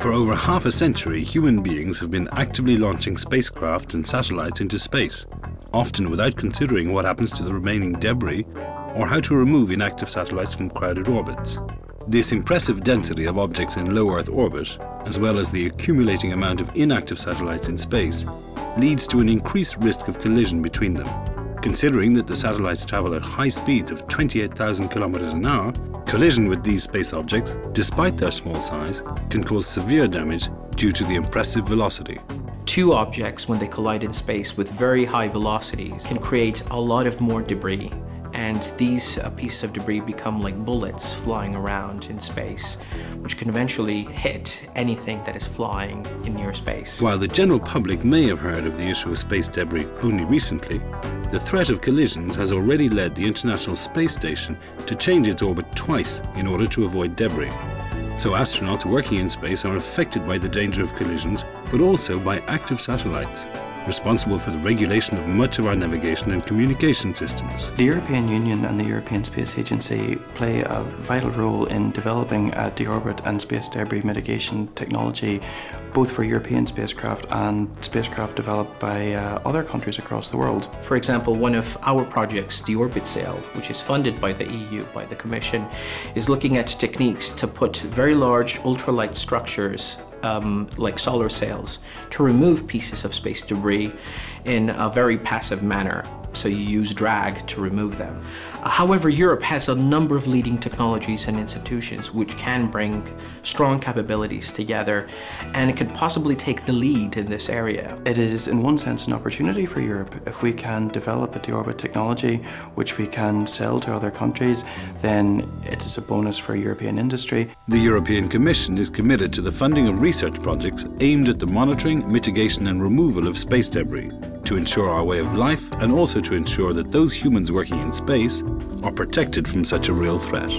For over half a century, human beings have been actively launching spacecraft and satellites into space, often without considering what happens to the remaining debris or how to remove inactive satellites from crowded orbits. This impressive density of objects in low Earth orbit, as well as the accumulating amount of inactive satellites in space, leads to an increased risk of collision between them. Considering that the satellites travel at high speeds of 28,000 kilometers an hour, collision with these space objects, despite their small size, can cause severe damage due to the impressive velocity. Two objects, when they collide in space with very high velocities, can create a lot of more debris and these uh, pieces of debris become like bullets flying around in space, which can eventually hit anything that is flying in near space. While the general public may have heard of the issue of space debris only recently, the threat of collisions has already led the International Space Station to change its orbit twice in order to avoid debris. So astronauts working in space are affected by the danger of collisions, but also by active satellites responsible for the regulation of much of our navigation and communication systems. The European Union and the European Space Agency play a vital role in developing a deorbit and space debris mitigation technology both for European spacecraft and spacecraft developed by uh, other countries across the world. For example, one of our projects, the Orbit Sail, which is funded by the EU, by the Commission, is looking at techniques to put very large ultralight structures um, like solar sails to remove pieces of space debris in a very passive manner. So you use drag to remove them. However, Europe has a number of leading technologies and institutions which can bring strong capabilities together and it could possibly take the lead in this area. It is in one sense an opportunity for Europe. If we can develop a deorbit technology which we can sell to other countries, then it is a bonus for European industry. The European Commission is committed to the funding of research projects aimed at the monitoring, mitigation and removal of space debris to ensure our way of life and also to ensure that those humans working in space are protected from such a real threat.